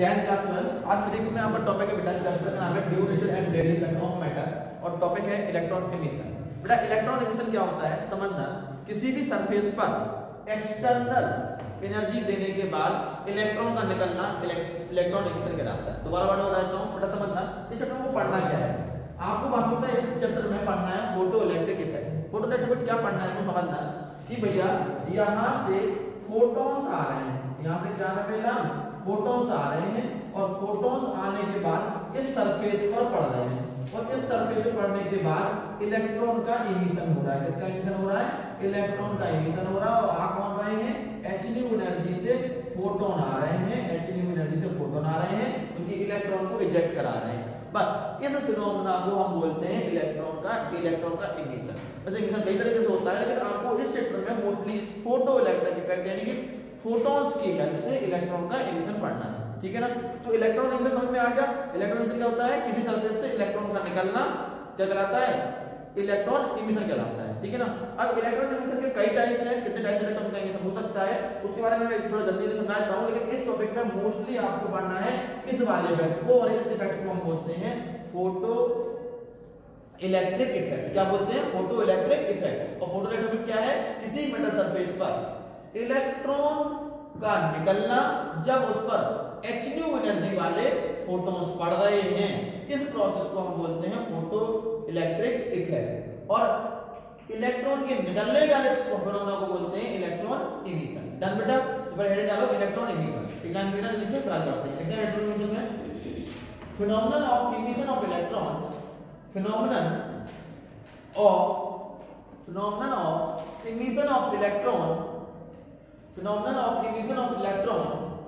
10 class 12 आज physics में आपका टॉपिक है बेटा चैप्टर का नाम है duration and radiation of matter और टॉपिक है इलेक्ट्रॉन एमिशन बेटा इलेक्ट्रॉन एमिशन क्या होता है समझना किसी भी सरफेस पर एक्सटर्नल एनर्जी देने के बाद इलेक्ट्रॉन का निकलना इलेक्ट्रॉन एमिशन कहलाता है दोबारा बार बता देता हूं बेटा समझना इस चैप्टर को पढ़ना क्या है आपको वास्तव में इस चैप्टर में पढ़ना है photo electric effect photo electric effect क्या पढ़ना है इसको समझना कि भैया यहां से फोटॉन्स आ रहे हैं यहां से क्या है पहला फोटोन्स आ रहे हैं और फोटोन्स आने के बाद इस सरफेस पर पड़ रहे हैं और इस सरफेस पर पड़ने के बाद इलेक्ट्रॉन का इमिशन हो रहा है किसका इमिशन हो रहा है इलेक्ट्रॉन का इमिशन हो रहा है और आ कौन रहे हैं एच न्यू एनर्जी से फोटोन आ रहे हैं एच न्यू एनर्जी से फोटोन आ रहे हैं क्योंकि इलेक्ट्रॉन को इजेक्ट करा रहे हैं बस इस फिनोमेना को हम बोलते हैं इलेक्ट्रॉन का इलेक्ट्रॉन का इमिशन वैसे इमिशन कई तरीके से होता है लेकिन आपको इस चैप्टर में मोस्टली फोटो इलेक्ट्रिक इफेक्ट यानी कि फोटॉन्स की हेल्प से इलेक्ट्रॉन का एमिशन बढ़ना है ठीक है ना तो इलेक्ट्रॉन एमिशन समझ में आ गया इलेक्ट्रॉन एमिशन क्या होता है किसी सरफेस से इलेक्ट्रॉन का निकलना क्या कहलाता है इलेक्ट्रॉन एमिशन कहलाता है ठीक है ना अब इलेक्ट्रॉन एमिशन के कई टाइप्स हैं कितने टाइप्स इलेक्ट्रॉन का एमिशन हो सकता है उसके बारे में मैं थोड़ा जल्दी से समझा देता हूं लेकिन इस टॉपिक में मोस्टली आपको पढ़ना है इस वाले इफेक्ट को और इस इफेक्ट को हम बोलते हैं फोटो इलेक्ट्रिक इफेक्ट क्या बोलते हैं फोटो इलेक्ट्रिक इफेक्ट और फोटो इलेक्ट्रिक क्या है किसी मेटल सरफेस पर इलेक्ट्रॉन का निकलना जब उस पर एच एनर्जी वाले फोटो पड़ रहे हैं इस प्रोसेस को हम बोलते हैं फोटो इलेक्ट्रिक इफेक्ट और इलेक्ट्रॉन के निकलने वाले फोटोना को बोलते हैं इलेक्ट्रॉन इमिशन डन बेटा ऊपर तो हेड डालो इलेक्ट्रॉन इमिशन इलेक्ट्रॉन इमिशन इसे प्राप्त करते हैं इलेक्ट्रॉन इमिशन में phenomenon of emission of electron phenomenon of phenomenon of emission of electron phenomenon of emission of electron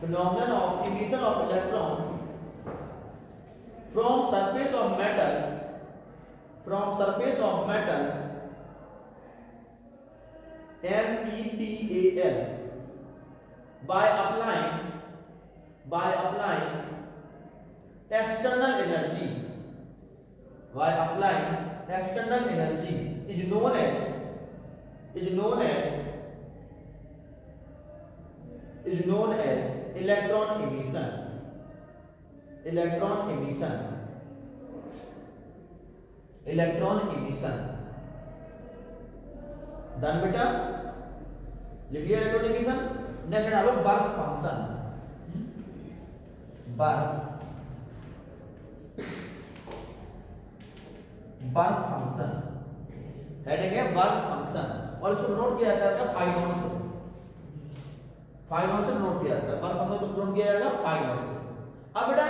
phenomenon of emission of electron from surface of metal from surface of metal METAL by applying by applying external energy by applying external energy is known as is known as is known as electron emission electron emission electron emission done beta likh liya electron emission next hai डालो bark function bark bark function heading hai bark function और इसको note किया जाता है five फाइनॉन से five फाइनॉन से note किया जाता है पर फंक्शन को नोट किया जाएगा फाइव फाइनॉन से अब बेटा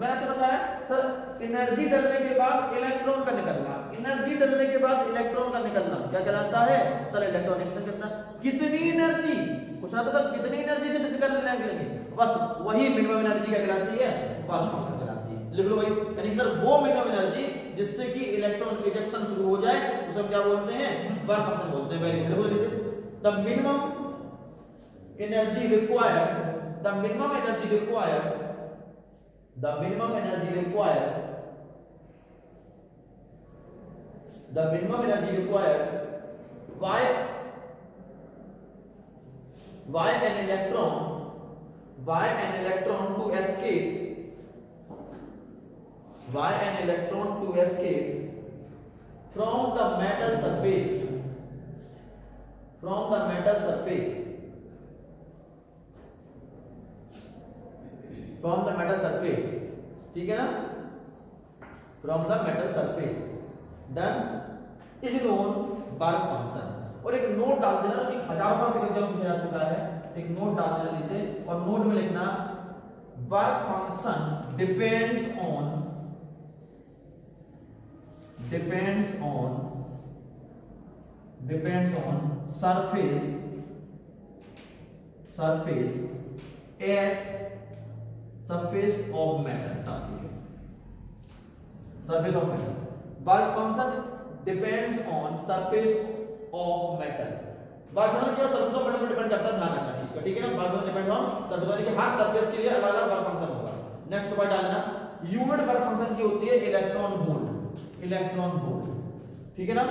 मैंने आपको बताया सर एनर्जी डलने के बाद इलेक्ट्रॉन का निकलना एनर्जी डलने के बाद इलेक्ट्रॉन का निकलना क्या कहलाता है सर इलेक्ट्रॉन एक्शन करना कितनी एनर्जी पूछना था सर कितनी एनर्जी से निकलने के लिए बस वही मिनिमम एनर्जी क्या कहलाती है वर्क फंक्शन कहलाता है लिख लो भाई यानी सर वो मिनिमम एनर्जी जिससे कि इलेक्ट्रॉन इजेक्शन शुरू हो जाए उसे हम क्या बोलते हैं वर्क फंक्शन बोलते हैं वेरी गुड जैसे the minimum energy required the minimum energy required the minimum energy required The minimum energy required by by an electron by an electron to escape why an electron to escape from the metal surface from the metal surface from the metal surface ठीक है ना from the metal surface then is known bark function और एक note डाल देना एक हजार बार भी एग्जाम पूछा जा चुका है एक नोट डाल देना इसे और नोट में लिखना work function depends on depends on depends on surface surface air surface of matter surface of matter bulk function depends on surface of matter बात समझ लिया सरफेस ऑफ मैटर पर डिपेंड करता है ध्यान रखना चीज का ठीक है ना बात ऑन डिपेंड ऑन सरफेस यानी कि हर सरफेस के लिए अलग-अलग वर्क फंक्शन होगा नेक्स्ट पर डालना यूनिट वर्क फंक्शन की होती है इलेक्ट्रॉन वोल्ट इलेक्ट्रॉन बोल्ट ठीक है ना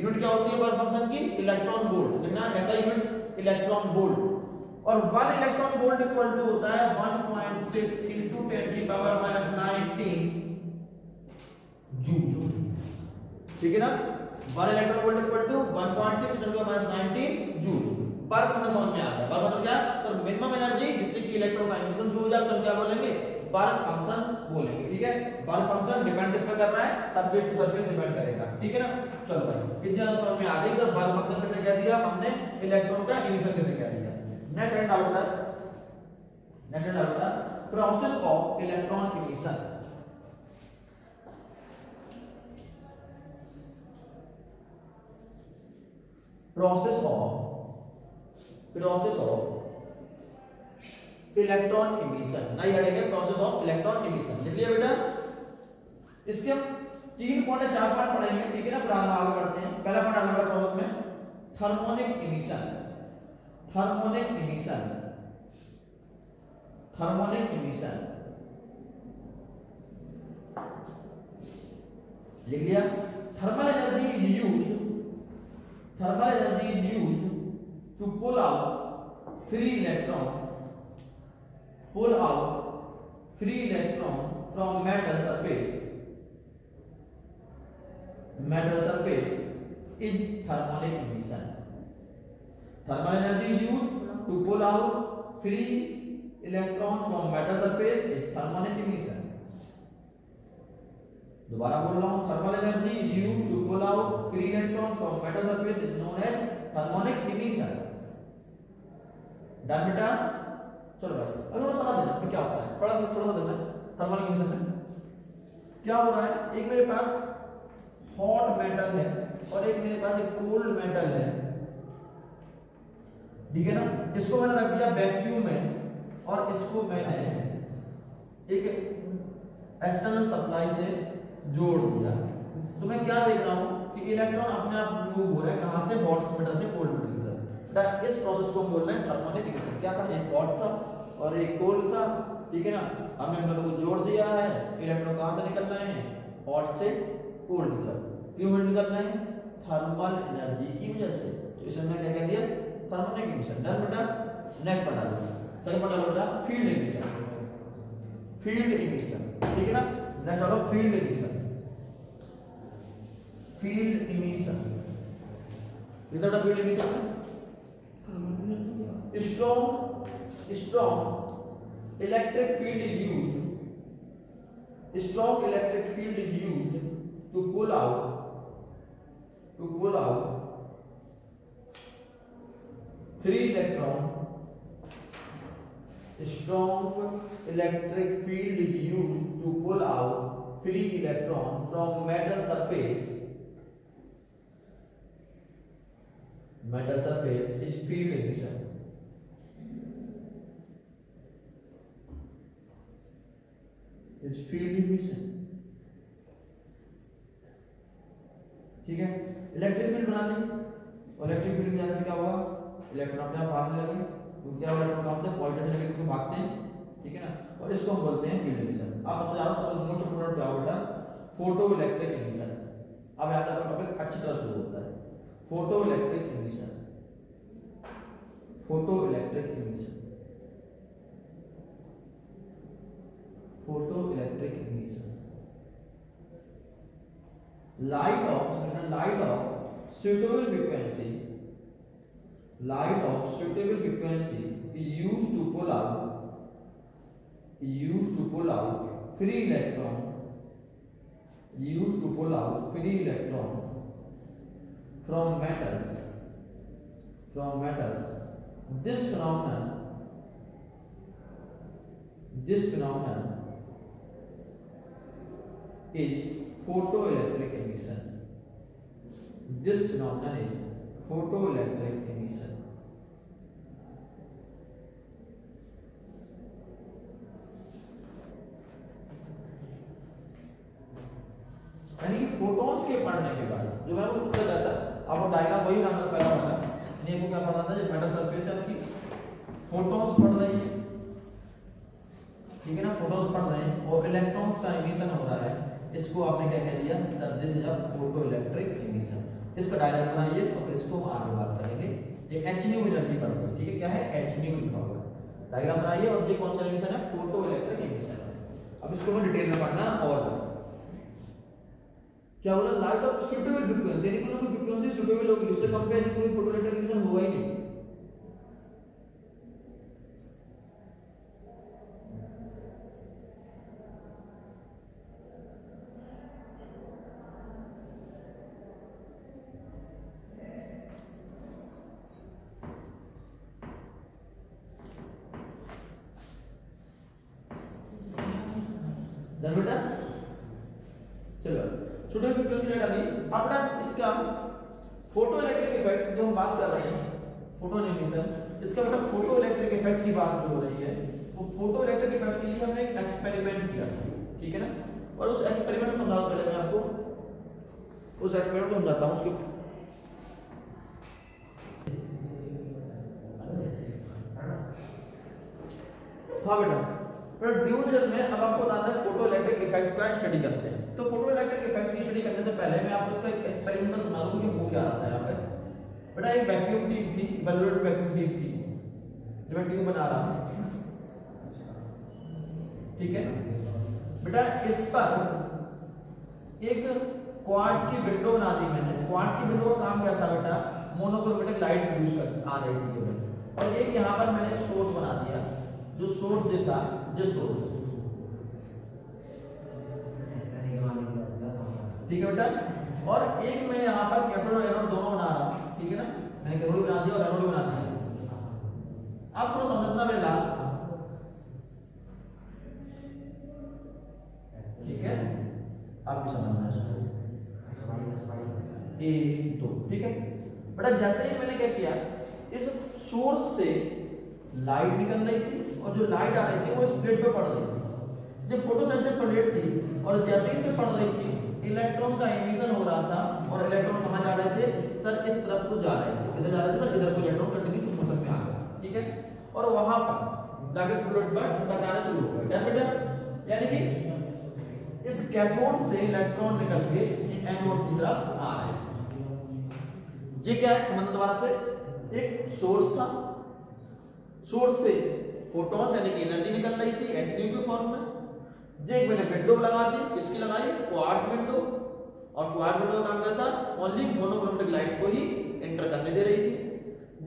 यूनिट क्या होती है वर्क फंक्शन की इलेक्ट्रॉन बोल्ट लिखना ऐसा यूनिट इलेक्ट्रॉन बोल्ट और one electron volt equal to होता है one point six into ten की पावर माइनस 19 जू ठीक है ना one electron volt equal to one point six into minus nineteen joule पर समझ में आता है पर मतलब क्या सर मिनिमम एनर्जी जिससे कि इलेक्ट्रॉन का एमिशन शुरू हो जाए सर क्या बोलेंगे बल्क फंक्शन बोलेंगे ठीक है बल्क फंक्शन डिपेंड किस पे कर रहा है सरफेस टू सरफेस डिपेंड करेगा ठीक है ना चलो भाई कितने आंसर में आ गई सर बल्क फंक्शन कैसे कह दिया हमने इलेक्ट्रॉन का इमिशन कैसे कह दिया नेक्स्ट एंड आउट है नेक्स्ट एंड आउट है process of electron emission process of process of electron emission ना हटेंगे प्रोसेस ऑफ इलेक्ट्रॉन इमिशन लिख लिया बेटा इसके तीन पॉइंट चार पॉइंट पढ़ेंगे ठीक है ना फिर आगे आगे बढ़ते हैं पहला पॉइंट आगे बढ़ता हूं उसमें thermionic emission thermionic emission thermionic emission लिख लिया thermal energy is use thermal energy is use to pull out free electron pull out free electron from metal surface. Metal surface is thermal emission. Thermal energy used to pull out free electron from metal surface is thermal emission. दोबारा बोल रहा हूँ thermal energy used to pull out free electron from metal surface is known as thermionic emission done beta चलो भाई अभी वो समझ लेना क्या होता है थोड़ा सा थोड़ा सा थर्मल कंडीशन में क्या हो रहा है एक मेरे पास हॉट मेटल है और एक मेरे पास एक कोल्ड मेटल है ठीक है ना इसको मैंने रख दिया वैक्यूम में और इसको मैंने एक एक्सटर्नल सप्लाई से जोड़ दिया तो मैं क्या देख रहा हूं कि इलेक्ट्रॉन अपने आप मूव हो रहा है कहां से हॉट मेटल से कोल्ड मेटल इस प्रोसेस को हम बोल रहे हैं थर्मोनिक क्या था एक हॉट था और एक कोल्ड था ठीक है ना हमने इन दोनों को जोड़ दिया है इलेक्ट्रॉन कहाँ से निकल रहे हैं हॉट से कोल्ड की तरफ क्यों निकल रहे हैं थर्मल एनर्जी की वजह से तो इसे हमने क्या कह दिया थर्मोनिक रिएक्शन डन बेटा नेक्स्ट पढ़ा लो सेकंड पढ़ा लो बेटा फील्ड रिएक्शन फील्ड रिएक्शन ठीक है ना नेक्स्ट पढ़ो फील्ड रिएक्शन फील्ड इमिशन इधर तो field emission Strong electric field is used. Strong electric field is used to pull out 3 electrons. Strong electric field is used to pull out 3 electrons from metal surface metal surface is field emission. It's field emission. ठीक है electric field बना ली और electric field बनाने से क्या हुआ electron अपने आप भागने लगे तो क्या हुआ इलेक्ट्रॉन अपने पॉजिटिव नेगेटिव को भागते हैं ठीक है ना और इसको हम बोलते हैं फील्ड एमिशन आप सबसे ज्यादा सबसे मोस्ट इंपोर्टेंट क्या होता है फोटो इलेक्ट्रिक एमिशन अब यहाँ से आपका टॉपिक अच्छी तरह शुरू होता है photoelectric emission photoelectric emission photoelectric emission light of light of suitable frequency light of suitable frequency used to pull out used to pull out free electron used to pull out free electron from metals from metals this phenomenon this phenomenon is photoelectric emission this phenomenon is photoelectric emission यानी कि photons के पढ़ने के बाद जो है वो उत्तर जाता है आपको डायग्राम वही नाम का पहला वाला यानी आपको क्या पढ़ना था जो मेटल सरफेस है आपकी फोटॉन्स पढ़ रही है ठीक है ना फोटॉन्स पढ़ रहे हैं और इलेक्ट्रॉन्स का एमिशन हो रहा है इसको आपने क्या कह दिया sir this is a photoelectric emission emission इसका डायग्राम बनाइए और फिर इसको आगे बात करेंगे ये एच न्यू एनर्जी पढ़ दो ठीक है क्या है एच न्यू लिखा हुआ है डायग्राम बनाइए और ये कौन सा एमिशन है फोटोइलेक्ट्रिक एमिशन अब इसको मैं डिटेल में पढ़ना और क्या बोला लाइट ऑफ सुटेबल फ्रीक्वेंसी यानी कि उनको फ्रीक्वेंसी सुटेबल होगी उससे कम पे कोई फोटोइलेक्ट्रिक इमिशन होगा ही नहीं किया ठीक है ना और उस एक्सपेरिमेंट को समझाता पहले मैं आपको उस एक्सपेरिमेंट को समझाता हूँ उसके हाँ बेटा में अब आपको बताते हैं फोटो इलेक्ट्रिक इफेक्ट का स्टडी करते हैं तो फोटो इलेक्ट्रिक इफेक्ट की स्टडी करने से पहले मैं आपको उसका एक्सपेरिमेंटल सुना दूं कि वो क्या आता है यहाँ पे बेटा एक वैक्यूम ट्यूब थी बल्बेड वैक्यूम ट्यूब थी जो मैं ट्यूब बना रहा हूँ ठीक है बेटा इस पर एक क्वार्ट की विंडो बना दी मैंने क्वार्ट की विंडो का काम क्या था बेटा मोनोक्रोमेटिक लाइट यूज कर आ रही थी बेटा और एक यहां पर मैंने सोर्स बना दिया जो सोर्स देता जिस सोर्स ठीक है बेटा और एक मैं यहाँ पर कैथोड और एनोड दोनों बना रहा हूँ ठीक है ना मैंने कैथोड बना दिया और एनोड बना दिया हाँ। अब थोड़ा समझना मेरे लाल समझना इसको एक दो ठीक है बेटा जैसे ही मैंने क्या किया इस सोर्स से लाइट निकल रही थी और जो लाइट आ रही थी वो इस प्लेट पे पड़ रही थी ये फोटोसेंसिटिव प्लेट थी और जैसे ही इस पड़ रही थी इलेक्ट्रॉन का एमिशन हो रहा था और इलेक्ट्रॉन कहां जा रहे थे सर इस तरफ को जा रहे थे किधर जा रहे थे इधर को इलेक्ट्रॉन कंटिन्यू चुंबकत्व में आ गया ठीक है और वहां पर जाके बुलेट पर टकराना शुरू हो गया बेटा यानी कि इस कैथोड से इलेक्ट्रॉन निकल के एनोड की तरफ आ रहे हैं ये क्या है संबंध द्वारा से एक सोर्स था सोर्स से फोटोन यानी कि एनर्जी निकल रही थी एच डी के फॉर्म में ये एक मैंने विंडो लगा दी किसकी लगाई क्वार्ट विंडो और क्वार्ट विंडो काम करता ओनली मोनोक्रोमेटिक लाइट को ही एंटर करने दे रही थी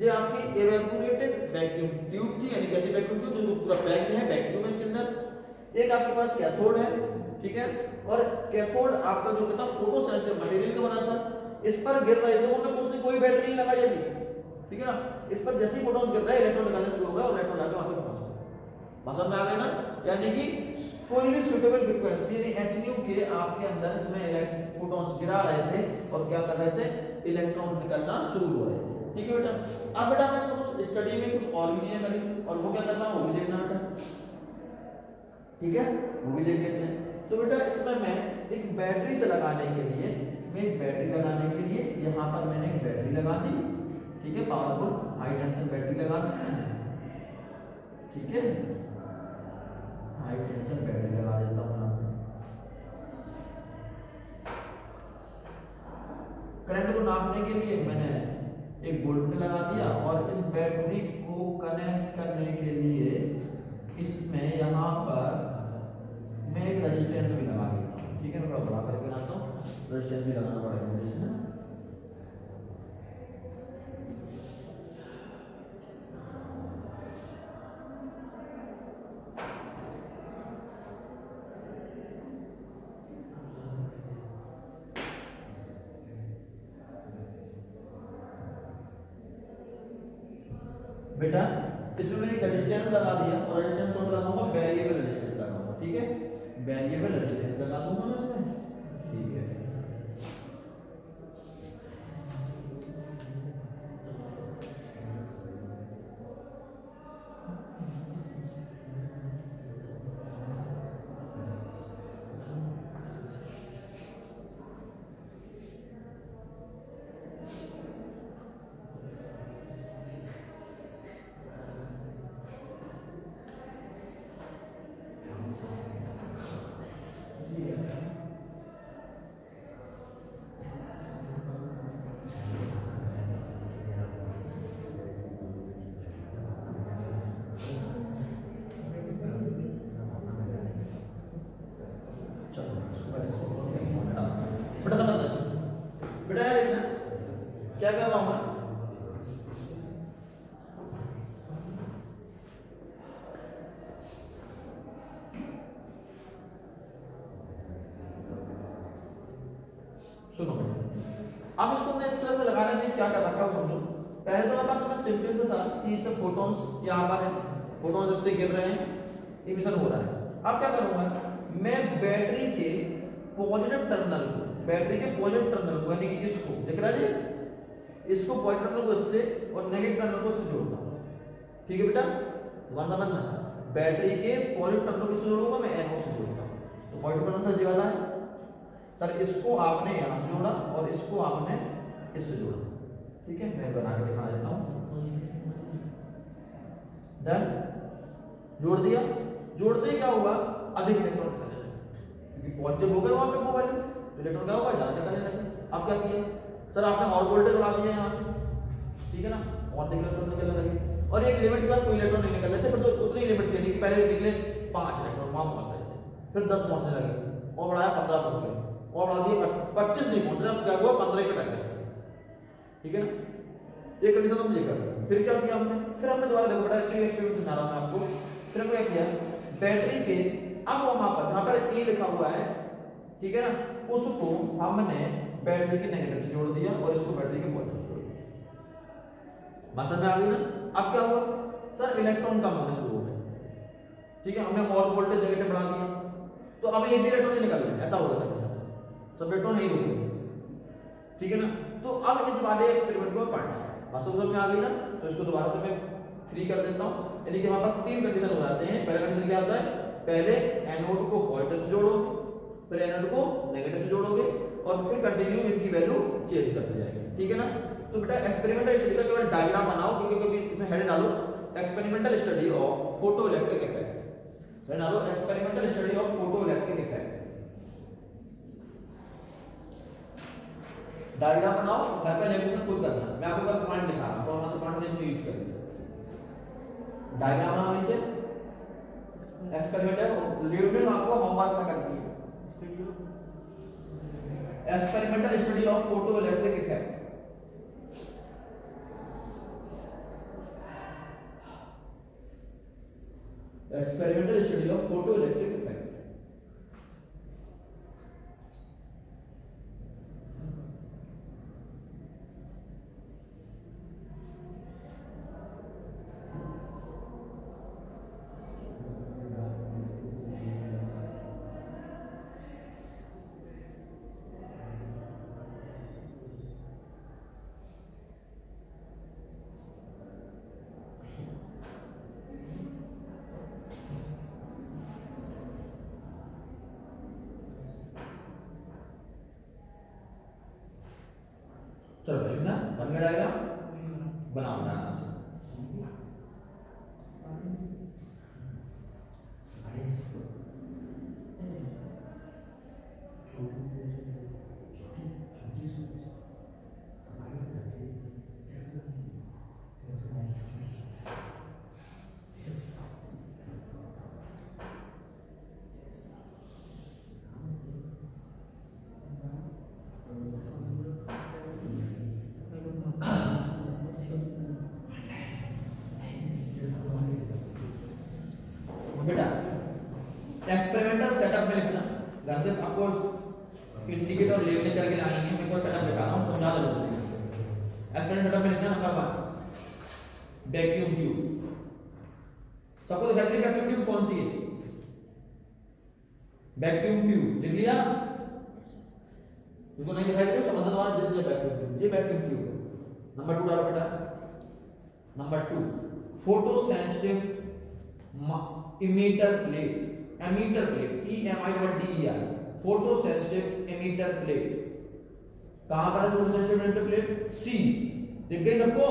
ये आपकी एवेपोरेटेड वैक्यूम ट्यूब थी यानी कैसी वैक्यूम ट्यूब जो पूरा पैक्ड है वैक्यूम है इसके अंदर एक आपके पास कैथोड है ठीक है और कैथोड आपका जो कहता फोटो सेंसिटिव मटेरियल का बना था इस पर गिर रहे थे उन्होंने उसने कोई बैटरी नहीं लगाई अभी ठीक है ना इस पर जैसे ही फोटोन गिर रहा है इलेक्ट्रॉन निकालने शुरू हो होगा और इलेक्ट्रॉन जाकर वहां पे पहुंच गया भाषण में आ गए ना यानी कि कोई भी सुटेबल फ्रीक्वेंसी यानी एच न्यू के आपके अंदर इसमें फोटोन गिरा रहे थे और क्या कर रहे थे इलेक्ट्रॉन निकलना शुरू हो रहे थे ठीक है बेटा अब बेटा हम इसको स्टडी में कुछ और भी चीजें करें और वो क्या करना वो भी देखना बेटा ठीक है वो भी देख लेते हैं तो बेटा इसमें मैं एक बैटरी से लगाने के लिए मैं एक बैटरी लगाने के लिए यहाँ पर मैंने एक बैटरी लगा दी ठीक है पावरफुल हाई टेंशन बैटरी लगा दी मैंने ठीक है हाई टेंशन बैटरी लगा देता हूँ यहाँ पे करंट को नापने के लिए मैंने एक बोल्ट में लगा दिया और इस बैटरी को कनेक्ट करने के लिए इसमें यहाँ पर मैं एक रेजिस्टेंस भी लगा देता हूँ ठीक है थोड़ा बड़ा करके लाता हूँ रजिस्टेंस भी लगाना पड़ेगा मुझे इसमें बेटा इसमें मैंने रेजिस्टेंस लगा दिया और रेजिस्टेंस कौन सा लगाऊंगा वेरिएबल रेजिस्टेंस लगाऊंगा ठीक है वेरिएबल लगा दूंगा मैं उसमें क्या कर रहा हूं मैं सुनो अब इसको मैं इस तरह से लगाने के लिए क्या कर रखा हूं समझो पहले तो हमारे पास सिंपल से था कि इसमें फोटोन्स यहां पर है फोटॉन्स इससे गिर रहे हैं इमिशन हो रहा है अब क्या करूंगा मैं बैटरी के पॉजिटिव टर्मिनल को बैटरी के पॉजिटिव टर्मिनल को यानी कि इसको देख रहा है जी इसको पॉइंट पॉइंटर को इससे और नेगेटिव टर्मिनल को इससे जोड़ना ठीक है बेटा तुम्हारा समझना बैटरी के पॉजिटिव टर्मिनल को इससे जोड़ूंगा मैं एनोड से जोड़ूंगा तो पॉइंट टर्मिनल सर जी वाला है सर इसको आपने यहां से जोड़ा और इसको आपने इससे जोड़ा ठीक है मैं बना के दिखा देता हूं डन जोड़ दिया जोड़ते ही क्या हुआ अधिक इलेक्ट्रॉन करने लगे क्योंकि पॉजिटिव हो गए वहां पे मोबाइल तो इलेक्ट्रॉन क्या होगा ज़्यादा करने लगे अब क्या किया सर आपने और वोल्टेज बढ़ा दिया यहाँ से ठीक है ना और देख इलेक्ट्रॉन तो निकलने लगे और एक लिमिट के बाद कोई इलेक्ट्रॉन नहीं निकल रहे थे फिर तो उतनी लिमिट थी कि पहले निकले पाँच इलेक्ट्रॉन वहाँ पहुँच रहे थे फिर दस पहुँचने लगे और बढ़ाया पंद्रह पहुँच गए और बढ़ा दिए पच्चीस नहीं पहुंच रहे अब क्या हुआ पंद्रह ही घटा ठीक है ना ये कंडीशन तो मुझे कर फिर क्या किया हमने फिर हमने दोबारा देखो बड़ा इसी एक्सपेरिमेंट समझा रहा था आपको फिर हमने क्या किया बैटरी के अब वहां पर जहां पर ए लिखा हुआ है ठीक है ना उसको हमने बैटरी के नेगेटिव जोड़ दिया और इसको बैटरी के पॉजिटिव जोड़ दिया बात समझ में आ गई ना अब क्या हुआ सर इलेक्ट्रॉन कम होने शुरू हो गए ठीक है हमने और वोल्टेज नेगेटिव बढ़ा दिया तो अब ये भी इलेक्ट्रॉन निकल रहे ऐसा हो रहा था सर सब इलेक्ट्रॉन नहीं रुके ठीक है ना तो अब इस वाले एक्सपेरिमेंट को पढ़ना है समझ में आ गई ना तो इसको दोबारा से मैं फ्री कर देता हूं यानी कि हमारे पास तीन कंडीशन हो जाते हैं पहला कंडीशन क्या होता है पहले एनोड को पॉजिटिव से जोड़ोगे फिर एनोड को नेगेटिव से जोड़ोगे और फिर कंटिन्यू इसकी वैल्यू चेंज करते जाएंगे ठीक है ना तो बेटा एक्सपेरिमेंटल स्टडी का केवल डायग्राम बनाओ क्योंकि कभी इसमें हेड डालो experimental study of photo electric effect head डालो experimental study of photo electric effect diagram बनाओ घर पर एलिमिनेशन खुद करना मैं आपको का पॉइंट दिखा रहा हूं वहां से पॉइंट लिस्ट यूज करेंगे डायग्राम बनाओ इसे एक्सपेरिमेंटल लियोनिल आपको होमवर्क में करनी है Experimental study of photoelectric effect. Experimental study of photoelectric अपना बनाना इंडिकेटर और लेबलिंग करके लानी है मैं कोई सेटअप बता रहा हूँ समझा जरूर एक्सपेरिमेंट सेटअप में लिखना नंबर 1 वैक्यूम ट्यूब सबको सपोज एग्जैक्टली वैक्यूम ट्यूब कौन सी है वैक्यूम ट्यूब लिख लिया तुमको नहीं दिखाई दे समझना वाला दिस इज वैक्यूम ट्यूब ये वैक्यूम ट्यूब नंबर 2 डालो बेटा number 2 photo sensitive emitter plate emitter plate E M I double D E R photosensitive emitter plate कहां पर है फोटोसेंसिटिव एमिटर प्लेट सी दिख गई सबको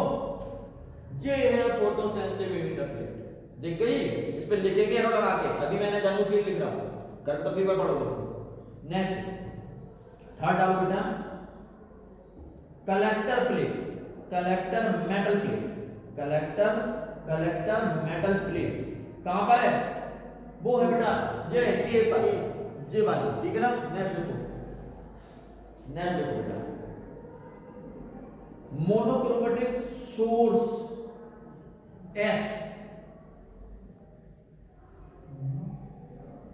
ये है फोटोसेंसिटिव एमिटर प्लेट दिख गई इस पे लिखेंगे एरो लगा के अभी मैंने जानू से लिख रहा हूं कर तब भी पढ़ोगे नेक्स्ट थर्ड आओ बेटा collector plate collector metal plate collector collector metal plate कहां पर है वो है बेटा ये ए पर जे वाली ठीक है ना नेक्स्ट देखो नेक्स्ट देखो बेटा monochromatic source S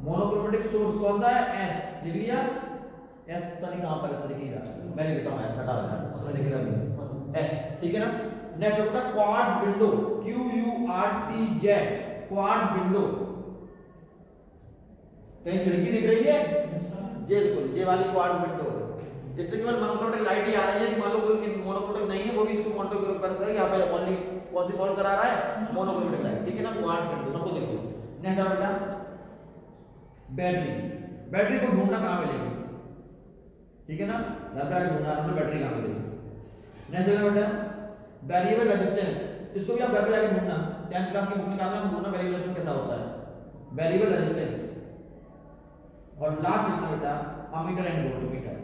monochromatic source कौन सा है एस लिख लिया एस पता नहीं कहां पर ऐसा लिख रहा मैं लिखता हूं एस हटा देना उसमें लिखेगा नहीं एस ठीक है ना नेक्स्ट बेटा quad window Q U R T Z quad window कहीं खिड़की दिख रही है ये देखो जे वाली क्वार विंडो है इससे केवल मोनोक्रोटिक लाइट ही आ रही है कि मान लो कोई मोनोक्रोटिक नहीं है वो भी इसको मोनोक्रोटिक कर कर यहां पे ओनली कौन सी फॉल करा रहा है मोनोक्रोटिक mm-hmm. लाइट ठीक है ना क्वार विंडो सबको देखो नेक्स्ट आ बेटा बैटरी बैटरी को ढूंढना कहां मिलेगा ठीक है ना लैपटॉप ढूंढना है बैटरी कहां मिलेगी नेक्स्ट आ बेटा वेरिएबल रेजिस्टेंस इसको भी आप घर पे जाके ढूंढना 10th क्लास की बुक निकालना तो ढूंढना वेरिएबल रेजिस्टेंस कैसा होता है वेरिएबल रेजिस्टेंस और लास्ट येतो बेटा अमीटर एंड वोल्टमीटर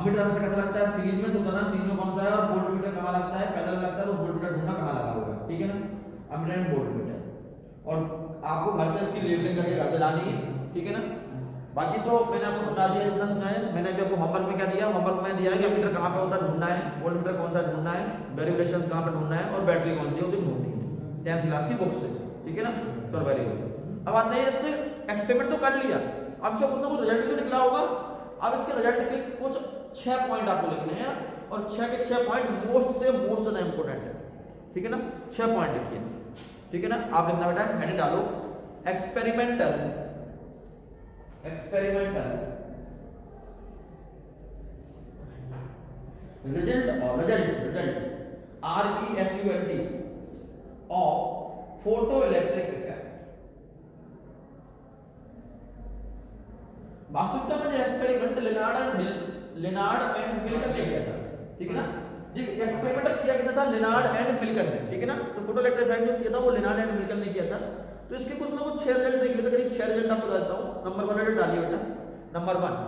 अमीटर आपसे कैसा लगता है सीरीज में होता है ना सीरीज में कौन सा है और वोल्टमीटर कहां लगता है पैरेलल लगता है तो वोल्टमीटर ढूंढना कहां लगा होगा ठीक है ना अमीटर एंड वोल्टमीटर और आपको घर से उसकी लेवलिंग करके घर से लानी है ठीक है ना बाकी तो मैंने आपको समझा दिया इतना समझा है मैंने अभी आपको होमवर्क में क्या दिया होमवर्क में दिया है कि अमीटर कहां पे होता है ढूंढना है वोल्ट मीटर कौन सा ढूंढना है वेरिएशंस कहां पे ढूंढना है और बैटरी कौन सी होती है ढूंढनी है 10th क्लास की बुक से ठीक है ना चलो वेरी गुड अब आपने हैं इससे एक्सपेरिमेंट तो कर लिया अब इसका कुछ ना कुछ रिजल्ट भी तो निकला होगा अब इसके रिजल्ट के कुछ छह पॉइंट आपको लिखने हैं और छह के छह पॉइंट मोस्ट से मोस्ट ज़्यादा इंपॉर्टेंट है ठीक है ना छह पॉइंट लिखिए ठीक है ना आप लिखना बेटा हैंड डालो एक्सपेरिमेंटल एक्सपेरिमेंटल रिजल्ट और result result R E S U L T of photo electric effect वास्तविकता में एक्सपेरिमेंट लेनार्ड एंड मिल लेनार्ड एंड मिलकर ने किया था ठीक है ना जी एक्सपेरिमेंट किया किया था लेनार्ड एंड मिलकर ने ठीक है ना तो फोटोइलेक्ट्रिक इफेक्ट जो किया था वो लेनार्ड एंड मिलकर ने किया था तो इसके कुछ ना कुछ छह रिजल्ट निकले थे करीब छह रिजल्ट आपको बता देता हूं नंबर 1 रिजल्ट डालिए बेटा नंबर 1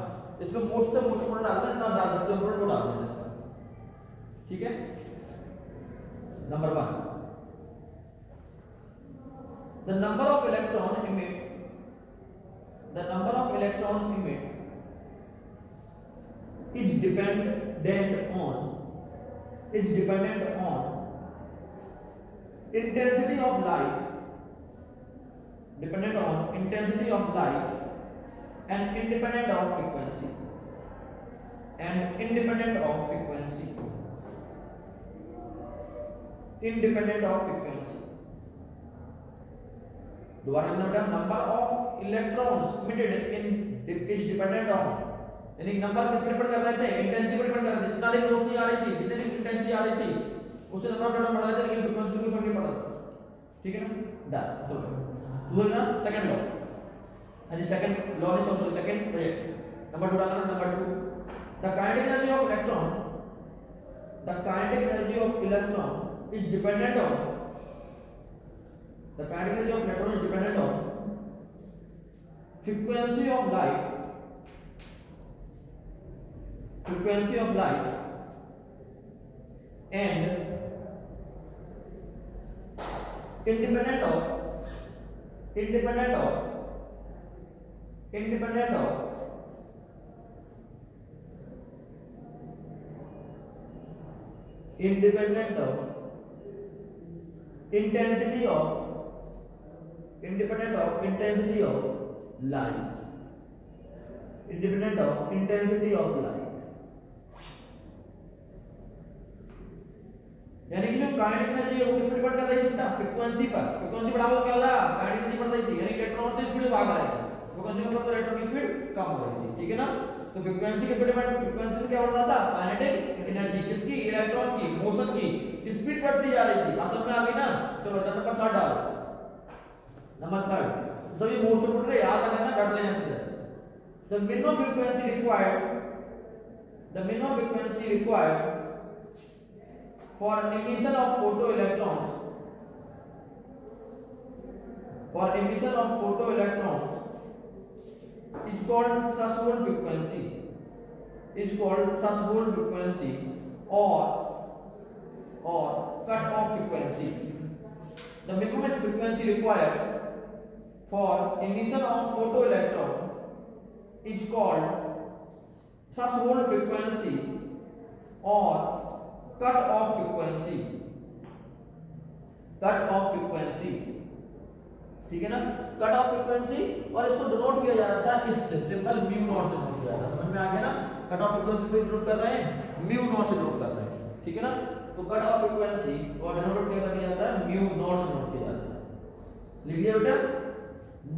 इसमें मोस्ट से मोस्ट प्रोडक्ट डालते हैं जितना डाल सकते हो वो डाल देना इसमें ठीक है number 1 the number of electron the number of electron emit is dependent on is dependent on intensity of light dependent on intensity of light and independent of frequency and independent of frequency independent of frequency दोबारा number बताया number of electrons emitted in is dependent on यानी number किस पर depend कर रहे थे intensity पर depend कर रहे थे जितना अधिक रोशनी आ रही थी जितनी अधिक इंटेंसिटी आ रही थी उससे नंबर ऑफ पर बढ़ा देते लेकिन फ्रीक्वेंसी के ऊपर नहीं पड़ता ठीक है ना डन तो दूसरा ना second law and second law is is second second project 2 डालना number 2 the kinetic energy of electron the kinetic energy of electron is dependent on The category of electron is dependent on frequency of light, frequency of light, and independent of independent of independent of independent of intensity of independent of intensity of light independent of intensity of light यानी कि जो kinetic energy है वो किस पर depend कर रही है फ्रीक्वेंसी पर फ्रीक्वेंसी बढ़ा तो क्या होगा काइनेटिक एनर्जी बढ़ रही यानी इलेक्ट्रॉन की स्पीड भाग रहा है फ्रीक्वेंसी मतलब तो इलेक्ट्रॉन की स्पीड कम हो रही थी ठीक है ना तो फ्रीक्वेंसी किस पर डिपेंड फ्रीक्वेंसी से क्या बढ़ रहा काइनेटिक एनर्जी किसकी इलेक्ट्रॉन की मोशन की स्पीड बढ़ती जा रही थी असल में आ गई ना चलो चैप्टर पर थर्ड आओ Number third, so we move to the other dot line The minimum frequency required, the minimum frequency required for emission of photoelectrons, for emission of photoelectrons it is called threshold frequency, It is called threshold frequency or or cut off frequency. The minimum frequency required for emission of photoelectron is called threshold frequency or cut off frequency cut off frequency ठीक है ना cut off frequency और इसको denote किया जा रहा था इससे सिंपल म्यू नॉट से डिनोट किया जा रहा समझ में आ गया ना कट ऑफ फ्रीक्वेंसी से डिनोट कर रहे हैं म्यू नॉट से डिनोट कर रहे हैं ठीक है ना तो कट ऑफ फ्रीक्वेंसी और डिनोट किया जाता है म्यू नॉट से डिनोट किया जाता है लिख लिया बेटा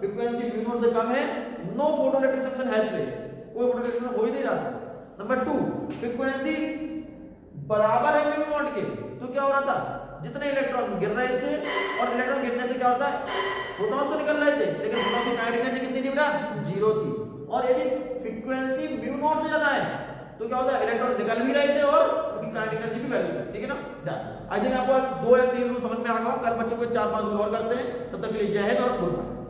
फ्रीक्वेंसी म्यू नॉट से कम है no photo reception has place कोई फोटो रिसेप्शन हो ही नहीं रहा नंबर 2 फ्रीक्वेंसी बराबर है म्यू नॉट के तो क्या हो रहा था जितने इलेक्ट्रॉन गिर रहे थे और इलेक्ट्रॉन गिरने से क्या होता है फोटॉन्स तो निकल रहे थे लेकिन फोटॉन्स की काइनेटिक एनर्जी कितनी थी बेटा जीरो थी और यदि फ्रीक्वेंसी म्यू नॉट से ज्यादा है तो क्या होता है इलेक्ट्रॉन निकल भी रहे थे और उनकी काइनेटिक एनर्जी भी वैल्यू ठीक है ना डन आई थिंक आपको दो या तीन रूल समझ में आ गया कल बच्चों को चार पांच रूल और करते हैं तब तक के लिए जय हिंद और गुड बाय